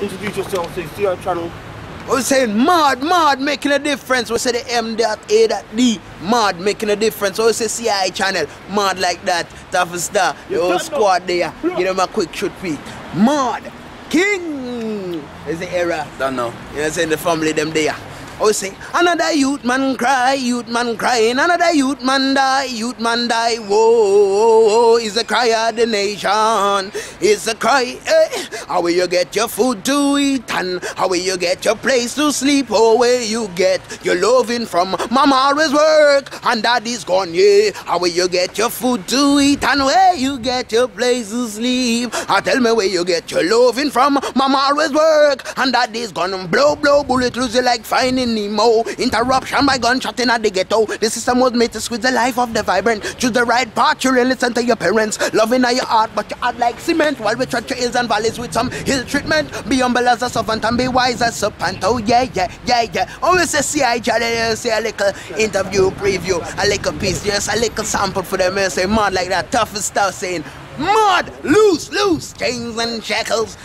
introduce yourself, say CI channel. We're saying mod, mod making a difference. We say the M dot A dot D, mod making a difference. We say CI channel, mod like that. Tafasta, the whole squad there. Give them a quick shoot peek. Mod, king is the era. Don't know. You know what I'm saying? The family them there. Oh, say, another youth man cry, youth man crying, another youth man die, youth man die. Whoa, it's a cry of the nation. It's a cry, eh? How will you get your food to eat and how will you get your place to sleep? Oh, where you get your loving from? Mama always work and daddy's gone, yeah. How will you get your food to eat and where you get your place to sleep? Ah, tell me where you get your loving from? Mama always work and daddy's gone. Blow, blow, bullet, lose you like finding Nemo. Interruption by gunshot in at the ghetto. This is the system was made to squeeze the life of the vibrant. Choose the right path, children, listen to your parents. Loving at your heart, but you act like cement. While we tread your hills and valleys with some hill treatment. Be humble as a servant and be wise as a serpent. Oh, yeah, yeah, yeah, yeah. Always say, see, I say a little interview, preview, a little piece, just a little sample for them. And say, mud like that, Tafasta, saying, mud, loose, loose, chains and shackles.